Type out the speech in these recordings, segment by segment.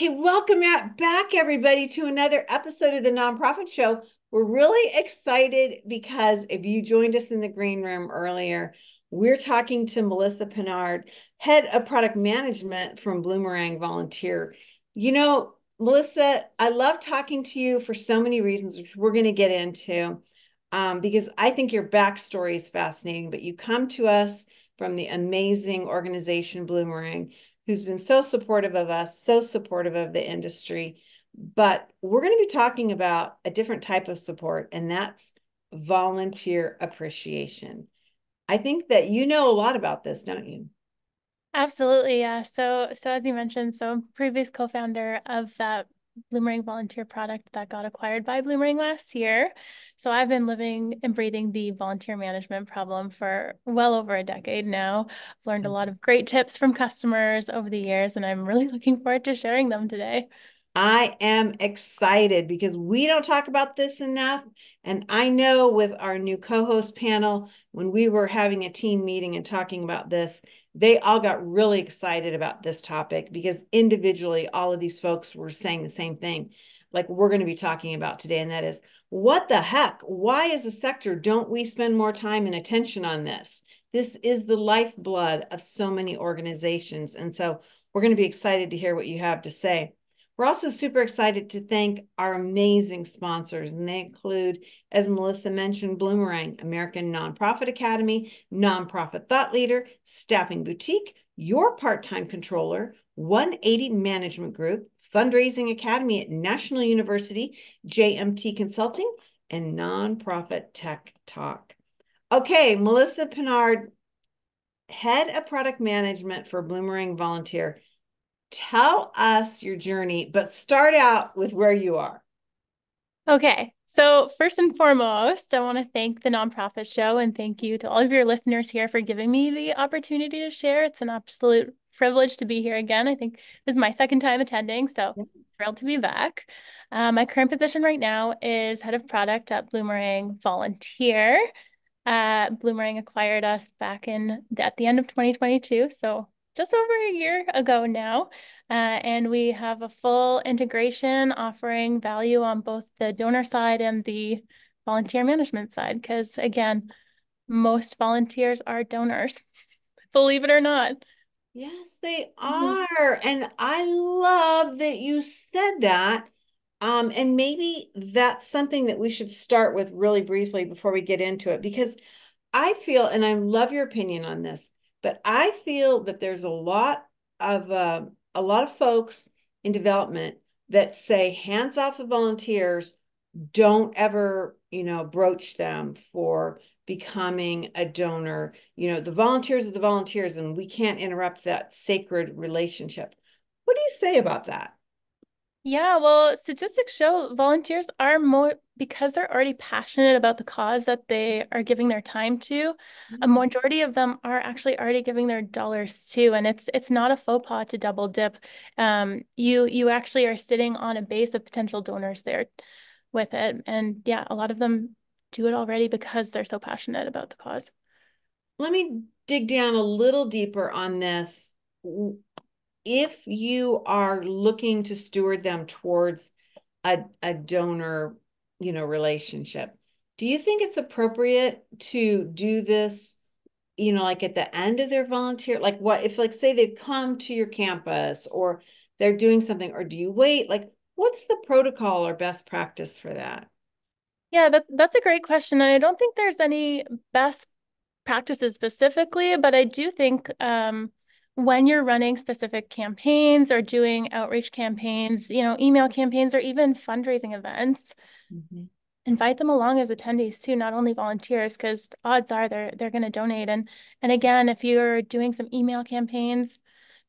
Hey, welcome back, everybody, to another episode of the Nonprofit Show. We're really excited because if you joined us in the green room earlier, we're talking to Melissa Pinard, head of product management from Bloomerang Volunteer. You know, Melissa, I love talking to you for so many reasons, which we're going to get into, um, because I think your backstory is fascinating. But you come to us from the amazing organization Bloomerang who's been so supportive of us, so supportive of the industry. But we're going to be talking about a different type of support, and that's volunteer appreciation. I think that you know a lot about this, don't you? Absolutely, yeah. So, so as you mentioned, so previous co-founder of that Bloomerang volunteer product that got acquired by Bloomerang last year. So I've been living and breathing the volunteer management problem for well over a decade now. I've learned a mm. lot of great tips from customers over the years, and I'm really looking forward to sharing them today. I am excited because we don't talk about this enough. And I know with our new co host panel, when we were having a team meeting and talking about this, they all got really excited about this topic because individually, all of these folks were saying the same thing, like we're going to be talking about today. And that is, what the heck? Why, as a sector, don't we spend more time and attention on this? This is the lifeblood of so many organizations. And so we're going to be excited to hear what you have to say. We're also super excited to thank our amazing sponsors, and they include, as Melissa mentioned, Bloomerang, American Nonprofit Academy, Nonprofit Thought Leader, Staffing Boutique, Your Part Time Controller, 180 Management Group, Fundraising Academy at National University, JMT Consulting, and Nonprofit Tech Talk. Okay, Melissa Pinard, Head of Product Management for Bloomerang Volunteer tell us your journey, but start out with where you are. Okay. So, first and foremost, I want to thank the nonprofit show and thank you to all of your listeners here for giving me the opportunity to share. It's an absolute privilege to be here again. I think this is my second time attending, so yeah. thrilled to be back. Uh, my current position right now is head of product at Bloomerang Volunteer. Uh, Bloomerang acquired us back in at the end of 2022, so just over a year ago now. Uh, and we have a full integration offering value on both the donor side and the volunteer management side. Because again, most volunteers are donors, believe it or not. Yes, they are. Mm-hmm. And I love that you said that. Um, and maybe that's something that we should start with really briefly before we get into it, because I feel, and I love your opinion on this, but I feel that there's a lot of uh, a lot of folks in development that say hands off the volunteers, don't ever, you know, broach them for becoming a donor. You know, the volunteers are the volunteers, and we can't interrupt that sacred relationship. What do you say about that? Yeah, well, statistics show volunteers are more because they're already passionate about the cause that they are giving their time to. A mm-hmm. majority of them are actually already giving their dollars to, and it's it's not a faux pas to double dip. Um, you you actually are sitting on a base of potential donors there with it, and yeah, a lot of them do it already because they're so passionate about the cause. Let me dig down a little deeper on this if you are looking to steward them towards a, a donor, you know, relationship, do you think it's appropriate to do this, you know, like at the end of their volunteer? Like what if like say they've come to your campus or they're doing something, or do you wait? Like what's the protocol or best practice for that? Yeah, that, that's a great question. And I don't think there's any best practices specifically, but I do think um, when you're running specific campaigns or doing outreach campaigns, you know, email campaigns or even fundraising events, mm-hmm. invite them along as attendees too, not only volunteers, because odds are they're they're going to donate. And and again, if you're doing some email campaigns,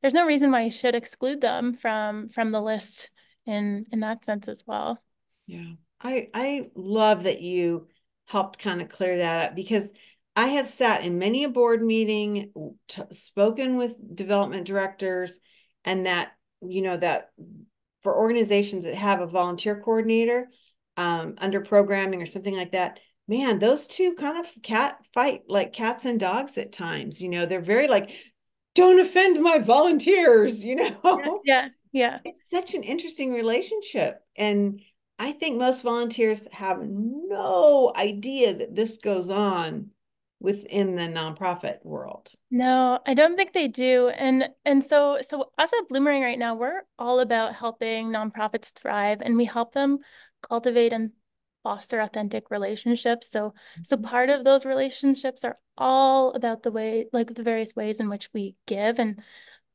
there's no reason why you should exclude them from from the list in in that sense as well. Yeah, I I love that you helped kind of clear that up because I have sat in many a board meeting, t- spoken with development directors, and that, you know, that for organizations that have a volunteer coordinator um, under programming or something like that, man, those two kind of cat fight like cats and dogs at times. You know, they're very like, don't offend my volunteers, you know? Yeah, yeah. It's such an interesting relationship. And I think most volunteers have no idea that this goes on within the nonprofit world. No, I don't think they do. And and so so us at Bloomerang right now, we're all about helping nonprofits thrive and we help them cultivate and foster authentic relationships. So so Mm-hmm. part of those relationships are all about the way like the various ways in which we give and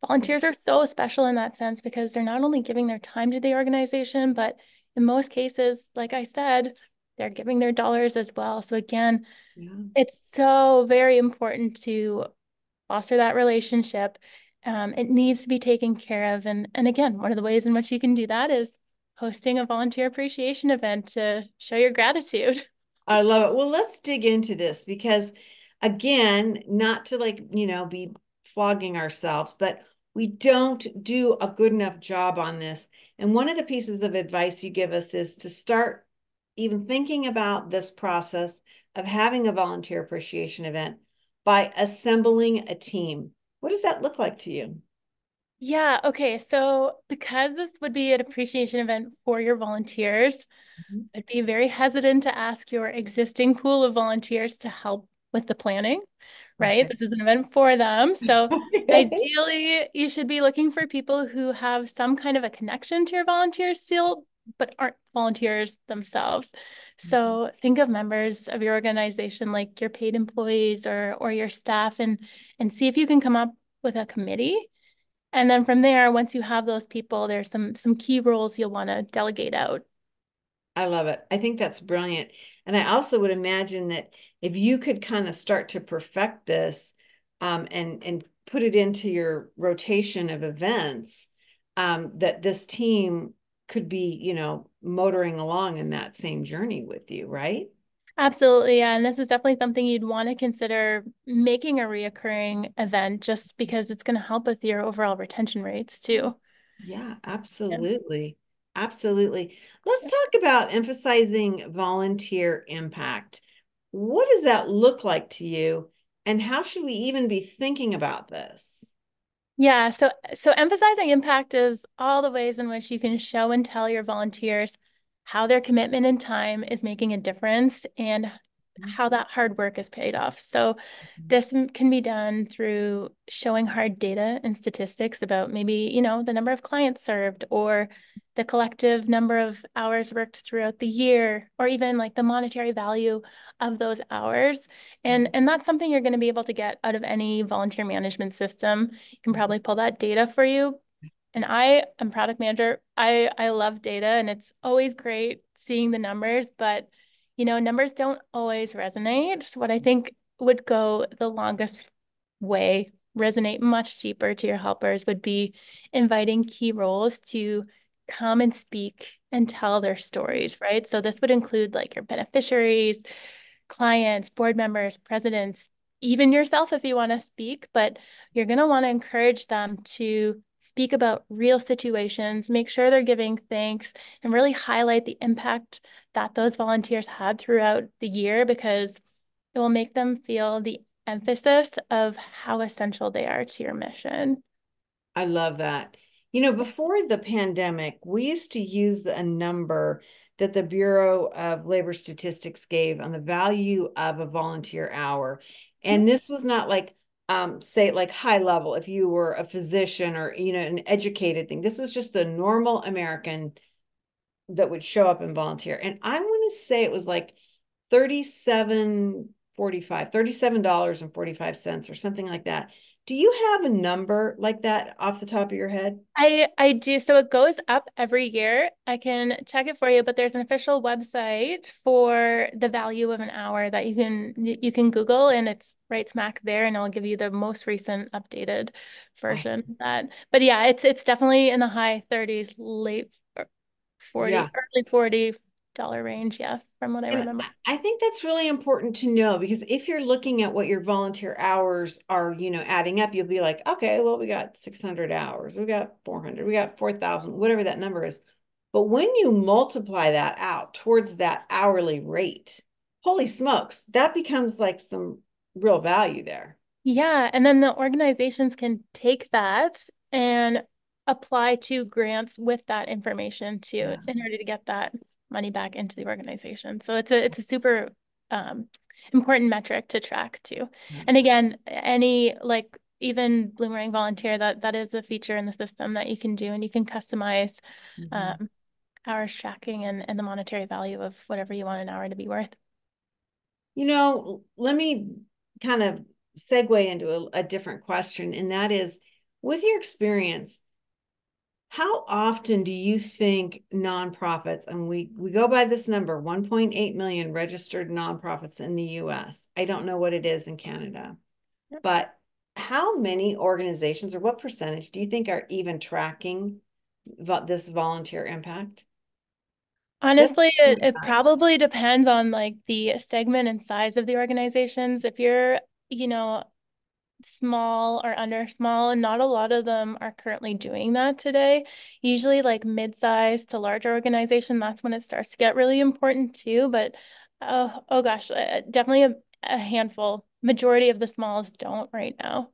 volunteers are so special in that sense because they're not only giving their time to the organization, but in most cases, like I said, they're giving their dollars as well. So again, Yeah. it's so very important to foster that relationship. Um, it needs to be taken care of. And, and again, one of the ways in which you can do that is hosting a volunteer appreciation event to show your gratitude. I love it. Well, let's dig into this because, again, not to like, you know, be flogging ourselves, but we don't do a good enough job on this. And one of the pieces of advice you give us is to start even thinking about this process of having a volunteer appreciation event by assembling a team. What does that look like to you? Yeah, okay. So because this would be an appreciation event for your volunteers, Mhm. I'd be very hesitant to ask your existing pool of volunteers to help with the planning, right? Okay. This is an event for them. So ideally, you should be looking for people who have some kind of a connection to your volunteers still, but aren't volunteers themselves. So think of members of your organization like your paid employees or or your staff and and see if you can come up with a committee. And then from there, once you have those people, there's some some key roles you'll want to delegate out. I love it. I think that's brilliant. And I also would imagine that if you could kind of start to perfect this um, and and put it into your rotation of events, um, that this team could be, you know, motoring along in that same journey with you, right? Absolutely, yeah. And this is definitely something you'd want to consider making a reoccurring event just because it's going to help with your overall retention rates too. Yeah, Yeah. absolutely. Absolutely. Let's talk about emphasizing volunteer impact. What does that look like to you? And how should we even be thinking about this? Yeah, so so emphasizing impact is all the ways in which you can show and tell your volunteers how their commitment and time is making a difference and how that hard work is paid off. So mm-hmm. this can be done through showing hard data and statistics about maybe, you know, the number of clients served or the collective number of hours worked throughout the year or even like the monetary value of those hours. And mm-hmm. and that's something you're going to be able to get out of any volunteer management system. You can mm-hmm. probably pull that data for you. And I am product manager. I I love data and it's always great seeing the numbers, but you know, numbers don't always resonate. What I think would go the longest way, resonate much deeper to your helpers would be inviting key roles to come and speak and tell their stories, right? So this would include like your beneficiaries, clients, board members, presidents, even yourself if you want to speak, but you're going to want to encourage them to speak about real situations, make sure they're giving thanks, and really highlight the impact that those volunteers had throughout the year because it will make them feel the emphasis of how essential they are to your mission. I love that. You know, before the pandemic, we used to use a number that the Bureau of Labor Statistics gave on the value of a volunteer hour. And this was not like, um, say, like high level, if you were a physician or, you know, an educated thing. This was just the normal American that would show up and volunteer. And I want to say it was like 37 45 $37.45 or something like that. Do you have a number like that off the top of your head? I I do. So it goes up every year. I can check it for you, but there's an official website for the value of an hour that you can you can Google and it's right smack there and I'll give you the most recent updated oh. version of that. But yeah, it's it's definitely in the high 30s, late 40, Yeah. early 40 dollar range, yeah, from what I And remember. I think that's really important to know because if you're looking at what your volunteer hours are, you know, adding up, you'll be like, okay, well, we got 600 hours, we got 400, we got 4,000, whatever that number is. But when you multiply that out towards that hourly rate, holy smokes, that becomes like some real value there. Yeah, and then the organizations can take that and apply to grants with that information to Yeah. in order to get that money back into the organization. So it's a it's a super um, important metric to track too. And again, any like even Bloomerang Volunteer that that is a feature in the system that you can do and you can customize Mhm. um, hours tracking and and the monetary value of whatever you want an hour to be worth. You know, let me kind of segue into a, a different question, and that is with your experience, how often do you think nonprofits, and we, we go by this number 1.8 million registered nonprofits in the US? I don't know what it is in Canada, Yep. but how many organizations or what percentage do you think are even tracking vo- this volunteer impact? Honestly, it, it probably depends on like the segment and size of the organizations. If you're, you know, small or under small, and not a lot of them are currently doing that today. Usually like mid-sized to larger organization, that's when it starts to get really important too. But oh, oh gosh, uh, definitely a, a handful. Majority of the smalls don't right now.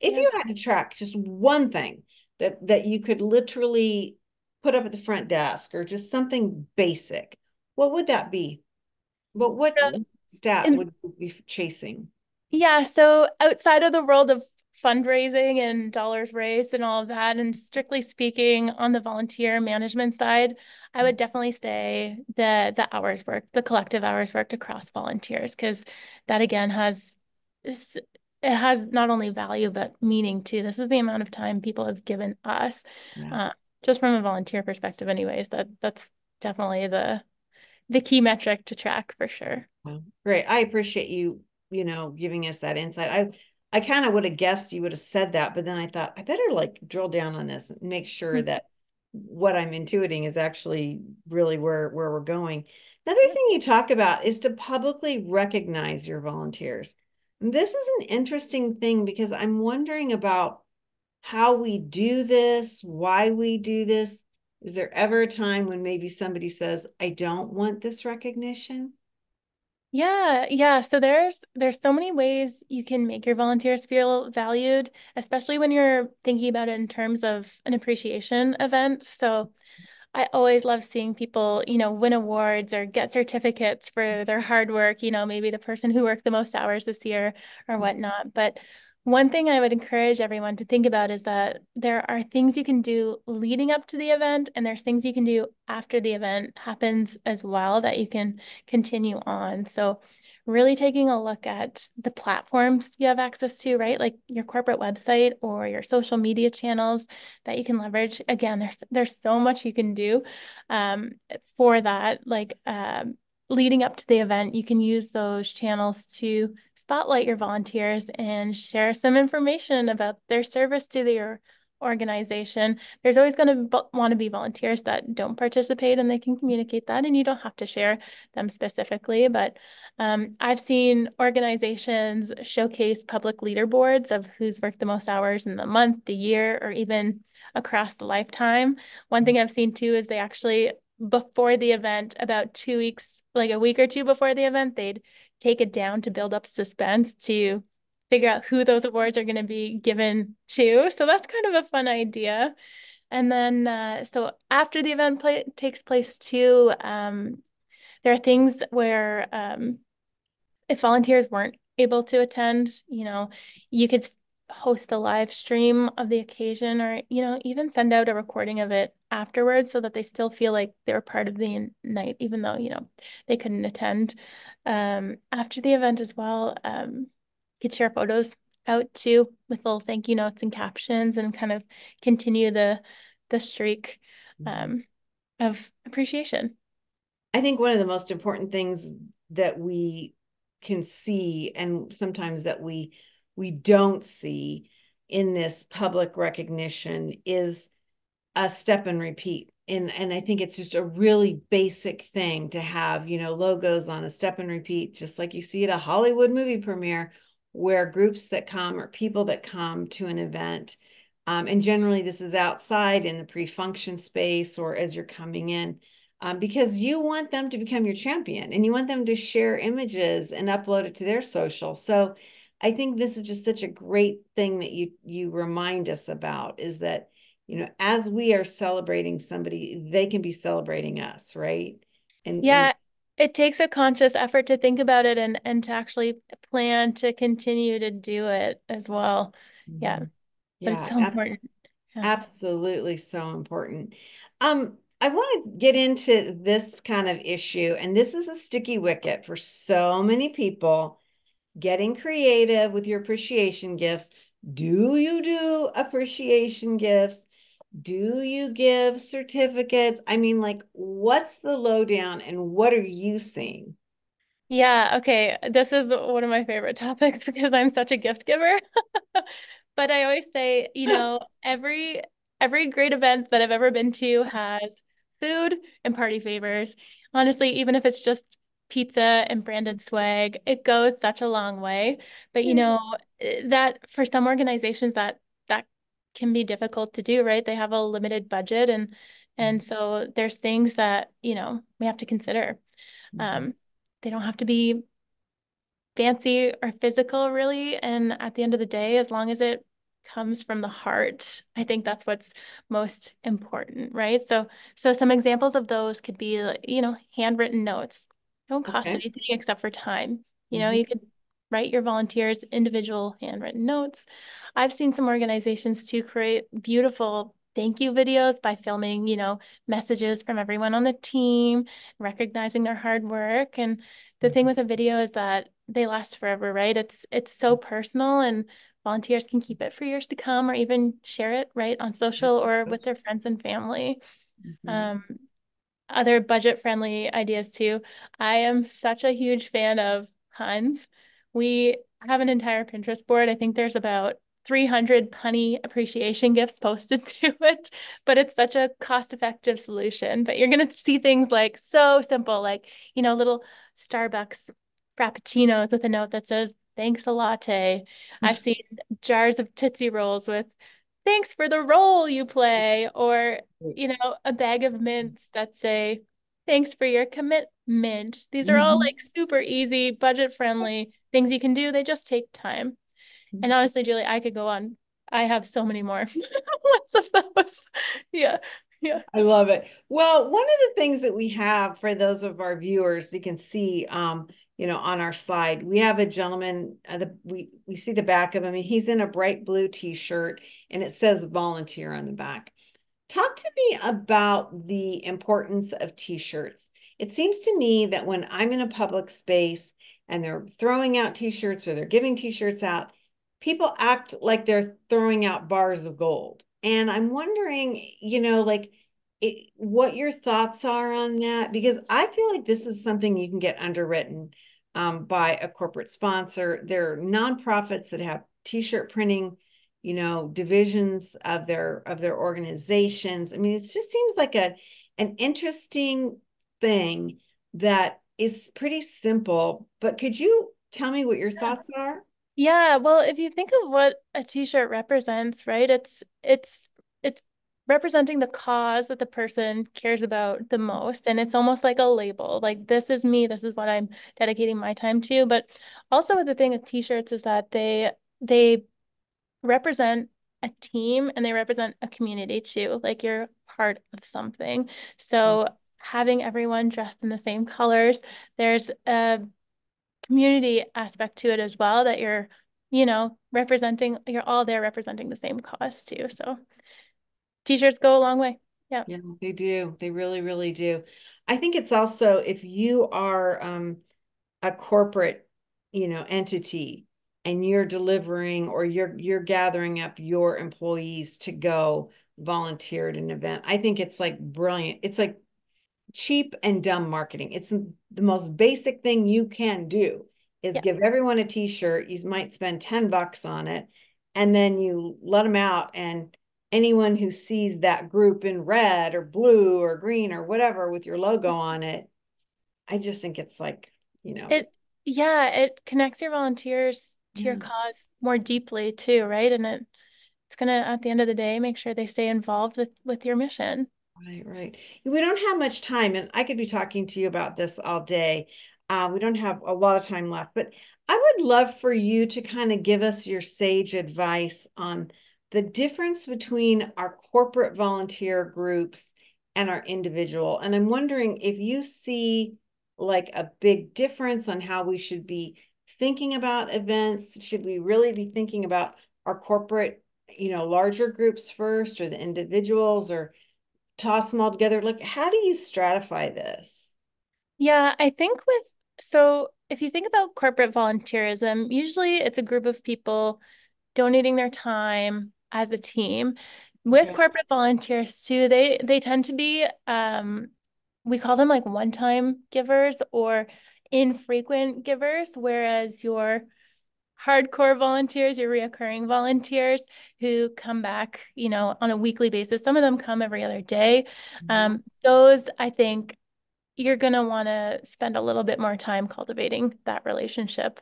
If Yeah. you had to track just one thing that that you could literally put up at the front desk or just something basic, what would that be? But what So, in- would you be chasing? Yeah, so outside of the world of fundraising and dollars raised and all of that, and strictly speaking, on the volunteer management side, I would definitely say the the hours worked, the collective hours worked across volunteers, because that again has this it has not only value but meaning too. This is the amount of time people have given us, Yeah. uh, just from a volunteer perspective, anyways. That that's definitely the the key metric to track for sure. Well, great. I appreciate you, you know, giving us that insight. I I kind of would have guessed you would have said that, but then I thought I better like drill down on this and make sure Mhm. that what I'm intuiting is actually really where where we're going. Another thing you talk about is to publicly recognize your volunteers. And this is an interesting thing because I'm wondering about how we do this, why we do this. Is there ever a time when maybe somebody says, I don't want this recognition? Yeah, yeah. So there's there's so many ways you can make your volunteers feel valued, especially when you're thinking about it in terms of an appreciation event. So I always love seeing people, you know, win awards or get certificates for their hard work, you know, maybe the person who worked the most hours this year or mm. whatnot. But one thing I would encourage everyone to think about is that there are things you can do leading up to the event, and there's things you can do after the event happens as well that you can continue on. So really taking a look at the platforms you have access to, right? Like your corporate website or your social media channels that you can leverage. Again, there's there's so much you can do um, for that. Like um, leading up to the event, you can use those channels to spotlight your volunteers and share some information about their service to your organization. There's always going to want to be volunteers that don't participate and they can communicate that and you don't have to share them specifically, but um, I've seen organizations showcase public leaderboards of who's worked the most hours in the month, the year, or even across the lifetime. One thing I've seen too is they actually, before the event, about two weeks, like a week or two before the event, they'd take it down to build up suspense to figure out who those awards are going to be given to. So that's kind of a fun idea. And then, uh, so after the event play, takes place too, um, there are things where um, if volunteers weren't able to attend, you know, you could host a live stream of the occasion or, you know, even send out a recording of it afterwards so that they still feel like they were part of the night, even though, you know, they couldn't attend. Um, after the event as well, um, could share photos out too with little thank you notes and captions and kind of continue the the streak um, of appreciation. I think one of the most important things that we can see and sometimes that we we don't see in this public recognition is a step and repeat and and I think it's just a really basic thing to have you know logos on a step and repeat just like you see at a Hollywood movie premiere where groups that come or people that come to an event um, and generally this is outside in the pre-function space or as you're coming in um, because you want them to become your champion and you want them to share images and upload it to their social. So I think this is just such a great thing that you you remind us about is that you know as we are celebrating somebody they can be celebrating us right and yeah and it takes a conscious effort to think about it and and to actually plan to continue to do it as well mm-hmm. yeah but yeah, it's so ab- important yeah. absolutely so important um I want to get into this kind of issue, and this is a sticky wicket for so many people getting creative with your appreciation gifts. Do you do appreciation gifts? Do you give certificates? I mean, like, what's the lowdown and what are you seeing? Yeah, okay. This is one of my favorite topics because I'm such a gift giver. but I always say, you know, every every great event that I've ever been to has food and party favors. Honestly, even if it's just pizza and branded swag, it goes such a long way. But you know, eh, that for some organizations that can be difficult to do, right? They have a limited budget and and mm-hmm. so there's things that, you know, we have to consider. Mm-hmm. Um, they don't have to be fancy or physical really. And at the end of the day, as long as it comes from the heart. I think that's what's most important, right? So so some examples of those could be you know, handwritten notes. Don't cost okay. anything except for time. You know, mm-hmm. you could write your volunteers individual handwritten notes. I've seen some organizations to create beautiful thank you videos by filming, you know, messages from everyone on the team, recognizing their hard work. And the thing mm-hmm. with a video is that they last forever, right? It's it's so personal and volunteers can keep it for years to come or even share it right on social or with their friends and family. Mm-hmm. Um, other budget friendly ideas too. I am such a huge fan of puns. We have an entire Pinterest board. I think there's about 300 punny appreciation gifts posted to it, but it's such a cost effective solution. But you're going to see things like so simple, like, you know, little Starbucks frappuccinos with a note that says, thanks a latte. I've mm. seen jars of Tootsie Rolls with thanks for the role you play, or, you know, a bag of mints that say, thanks for your commitment. These are mm-hmm. all like super easy, budget friendly things you can do. They just take time. Mm-hmm. And honestly, Julie, I could go on. I have so many more of those. Yeah. Yeah. I love it. Well, one of the things that we have for those of our viewers, you can see um, you know, on our slide. We have a gentleman, uh, the, we, we see the back of him. He's in a bright blue t-shirt and it says volunteer on the back. Talk to me about the importance of t-shirts. It seems to me that when I'm in a public space and they're throwing out t-shirts or they're giving t-shirts out, people act like they're throwing out bars of gold. And I'm wondering, you know, like, it, what your thoughts are on that because I feel like this is something you can get underwritten um, by a corporate sponsor. There are nonprofits that have T-shirt printing, you know, divisions of their of their organizations. I mean, it just seems like a an interesting thing that is pretty simple. But could you tell me what your thoughts are? Yeah, well, if you think of what a t-shirt represents, right? It's it's it's representing the cause that the person cares about the most and it's almost like a label like this is me this is what i'm dedicating my time to but also the thing with t-shirts is that they they represent a team and they represent a community too like you're part of something so mm-hmm. Having everyone dressed in the same colors there's a community aspect to it as well that you're you know representing you're all there representing the same cause too so t-shirts go a long way. Yeah. Yeah, they do. They really, really do. I think it's also if you are um, a corporate, you know, entity and you're delivering or you're you're gathering up your employees to go volunteer at an event. I think it's like brilliant. It's like cheap and dumb marketing. It's the most basic thing you can do is yeah. give everyone a t-shirt. You might spend 10 bucks on it and then you let them out and anyone who sees that group in red or blue or green or whatever with your logo mm-hmm. on it, I just think it's like, you know, it, yeah, it connects your volunteers to yeah. your mm-hmm. cause more deeply too, right? And it, it's gonna at the end of the day make sure they stay involved with with your mission. Right, right. We don't have much time, and I could be talking to you about this all day. Uh, we don't have a lot of time left, but I would love for you to kind of give us your sage advice on the difference between our corporate volunteer groups and our individual. And I'm wondering if you see like a big difference on how we should be thinking about events. Should we really be thinking about our corporate, you know, larger groups first or the individuals or toss them all together? Like, how do you stratify this? Yeah, I think with so if you think about corporate volunteerism, usually it's a group of people donating their time as a team. With corporate volunteers too, they they tend to be um we call them like one-time givers or infrequent givers, whereas your hardcore volunteers, your reoccurring volunteers who come back, you know, on a weekly basis. Some of them come every other day. Mm-hmm. Um, those I think you're going to want to spend a little bit more time cultivating that relationship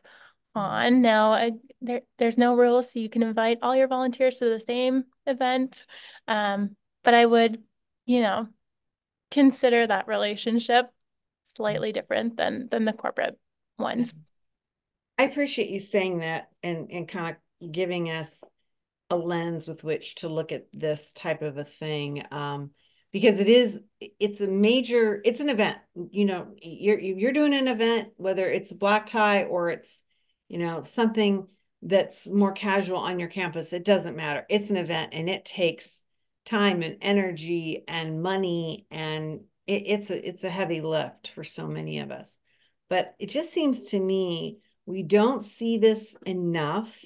mm-hmm. on. Now, I, there, there's no rules, so you can invite all your volunteers to the same event. Um, but I would, you know, consider that relationship slightly different than than the corporate ones. I appreciate you saying that and and kind of giving us a lens with which to look at this type of a thing. Um, because it is it's a major it's an event you know you're you're doing an event whether it's black tie or it's you know something that's more casual on your campus it doesn't matter it's an event and it takes time and energy and money and it, it's a it's a heavy lift for so many of us but it just seems to me we don't see this enough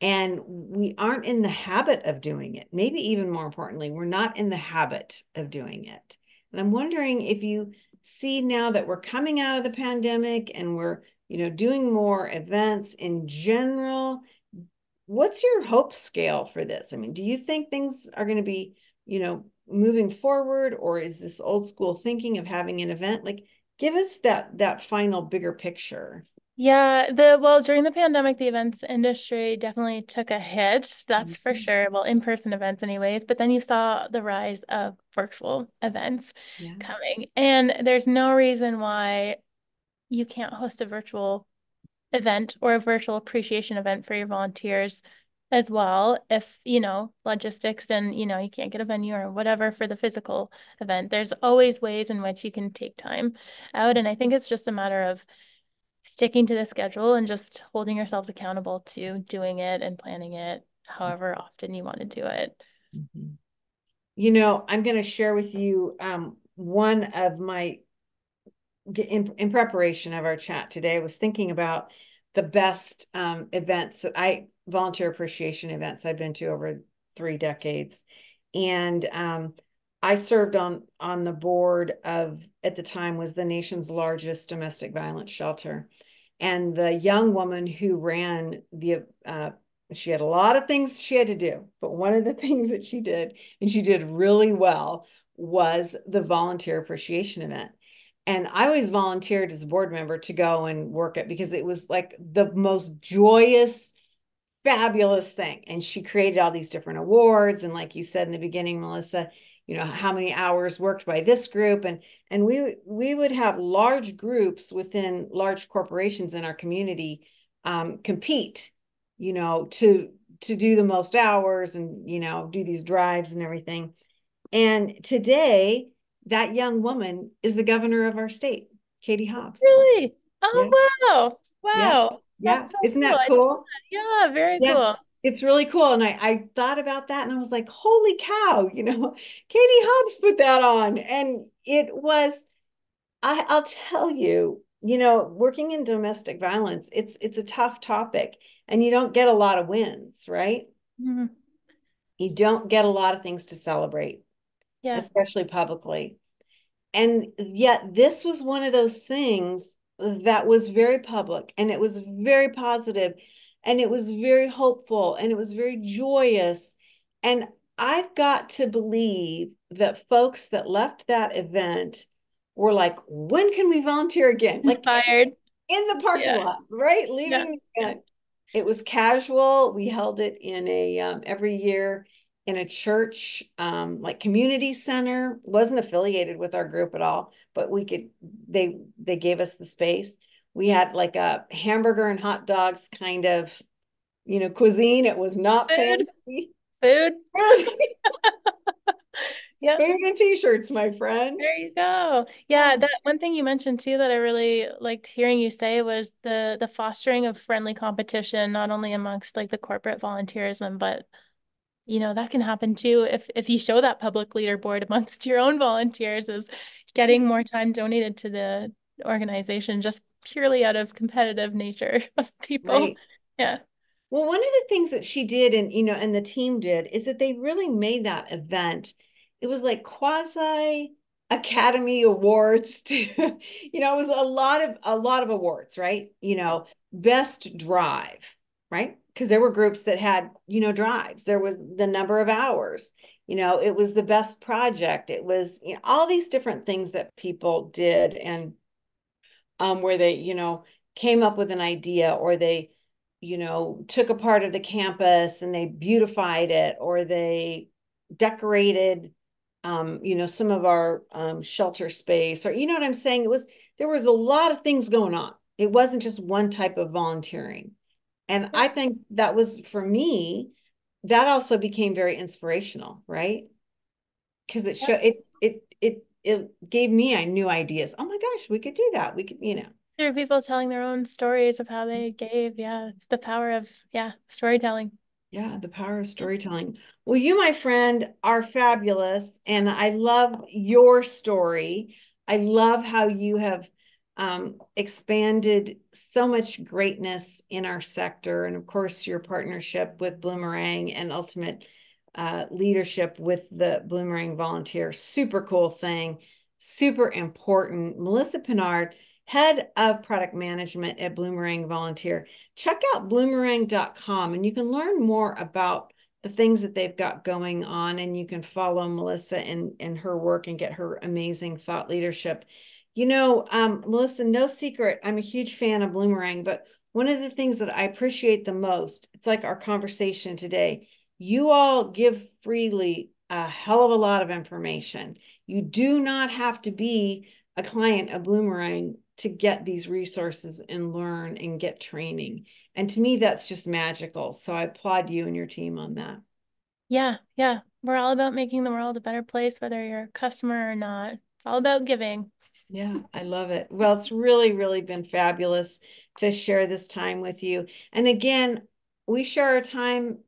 and we aren't in the habit of doing it. Maybe even more importantly, we're not in the habit of doing it. And I'm wondering if you see now that we're coming out of the pandemic and we're, you know, doing more events in general, what's your hope scale for this? I mean, do you think things are going to be, you know, moving forward or is this old school thinking of having an event like give us that that final bigger picture yeah, the well, during the pandemic, the events industry definitely took a hit. That's for mm-hmm. sure. Well, in-person events anyways, but then you saw the rise of virtual events yeah. coming. And there's no reason why you can't host a virtual event or a virtual appreciation event for your volunteers as well if, you know, logistics and, you know, you can't get a venue or whatever for the physical event. There's always ways in which you can take time out and I think it's just a matter of sticking to the schedule and just holding yourselves accountable to doing it and planning it however often you want to do it. Mm-hmm. You know, I'm going to share with you um, one of my, in, in preparation of our chat today, I was thinking about the best um, events that I, volunteer appreciation events I've been to over three decades. And um, I served on on the board of at the time was the nation's largest domestic violence shelter, and the young woman who ran the uh, she had a lot of things she had to do, but one of the things that she did and she did really well was the volunteer appreciation event. And I always volunteered as a board member to go and work it because it was like the most joyous fabulous thing. And she created all these different awards. And like you said in the beginning, Melissa, you know how many hours worked by this group. And and we we would have large groups within large corporations in our community um, compete you know to to do the most hours and you know do these drives and everything. And today that young woman is the governor of our state katie hobbs. Really? Oh yeah. wow. Wow. Yeah, yeah. So isn't cool. that cool? yeah very yeah. cool it's really cool. And I, I thought about that and I was like, holy cow, you know, Katie Hobbs put that on. And it was, I, I'll tell you, you know, working in domestic violence, it's it's a tough topic and you don't get a lot of wins, right? Mm-hmm. You don't get a lot of things to celebrate, yeah. especially publicly. And yet this was one of those things that was very public and it was very positive and it was very hopeful and it was very joyous. And I've got to believe that folks that left that event were like, when can we volunteer again? Like Inspired. in the parking yeah. lot, right? Leaving yeah. the event. It was casual. We held it in a um, every year in a church, um, like community center, wasn't affiliated with our group at all, but we could, they, they gave us the space. We had like a hamburger and hot dogs kind of, you know, cuisine. It was not Food. fancy. Food. Food Yeah. and t-shirts, my friend. There you go. Yeah, that one thing you mentioned too that I really liked hearing you say was the the fostering of friendly competition, not only amongst like the corporate volunteerism, but you know, that can happen too if if you show that public leaderboard amongst your own volunteers is getting mm-hmm. more time donated to the organization just purely out of competitive nature of people. Right. Yeah. Well, one of the things that she did and you know and the team did is that they really made that event. It was like quasi academy awards to you know it was a lot of a lot of awards right? You know best drive right? Because there were groups that had you know drives. There was the number of hours. You know it was the best project. It was you know all these different things that people did and um where they you know came up with an idea or they you know took a part of the campus and they beautified it or they decorated um, you know, some of our um, shelter space, or you know what I'm saying? It was there was a lot of things going on. It wasn't just one type of volunteering, and I think that was for me. That also became very inspirational, right? Because it showed it it it it gave me I new ideas. Oh my gosh, we could do that. We could, you know. There are people telling their own stories of how they gave. Yeah, it's the power of yeah storytelling. Yeah, the power of storytelling. Well, you, my friend, are fabulous. And I love your story. I love how you have um, expanded so much greatness in our sector. And of course, your partnership with Bloomerang and ultimate uh, leadership with the Bloomerang Volunteer. Super cool thing, super important. Melissa Pinard head of product management at Bloomerang Volunteer. Check out bloomerang.com and you can learn more about the things that they've got going on and you can follow Melissa and, and her work and get her amazing thought leadership. You know, um, Melissa, no secret, I'm a huge fan of Bloomerang, but one of the things that I appreciate the most, it's like our conversation today. You all give freely a hell of a lot of information. You do not have to be a client of Bloomerang to get these resources and learn and get training. And to me, that's just magical. So I applaud you and your team on that. Yeah, yeah. We're all about making the world a better place, whether you're a customer or not. It's all about giving. Yeah, I love it. Well, it's really, really been fabulous to share this time with you. And again, we share our time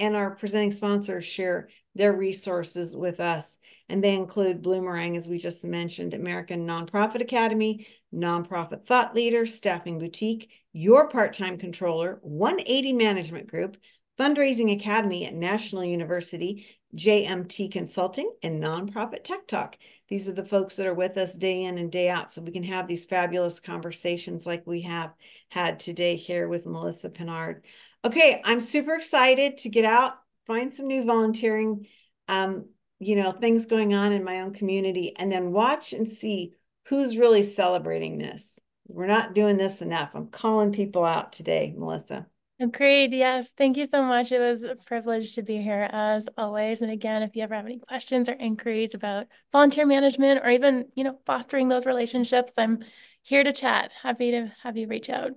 and our presenting sponsors share their resources with us. And they include Bloomerang, as we just mentioned, American Nonprofit Academy, Nonprofit Thought Leader, Staffing Boutique, Your Part-Time Controller, 180 Management Group, Fundraising Academy at National University, JMT Consulting, and Nonprofit Tech Talk. These are the folks that are with us day in and day out so we can have these fabulous conversations like we have had today here with Melissa Pinard. Okay, I'm super excited to get out, find some new volunteering, um, you know, things going on in my own community, and then watch and see who's really celebrating this. We're not doing this enough. I'm calling people out today, Melissa. Agreed. Yes. Thank you so much. It was a privilege to be here as always. And again, if you ever have any questions or inquiries about volunteer management or even, you know, fostering those relationships, I'm here to chat. Happy to have you reach out.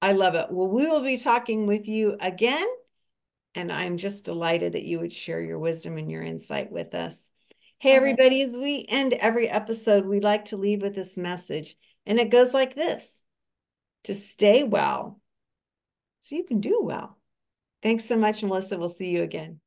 I love it. Well, we will be talking with you again. And I'm just delighted that you would share your wisdom and your insight with us. Hey, everybody, as we end every episode, we like to leave with this message. And it goes like this to stay well so you can do well. Thanks so much, Melissa. We'll see you again.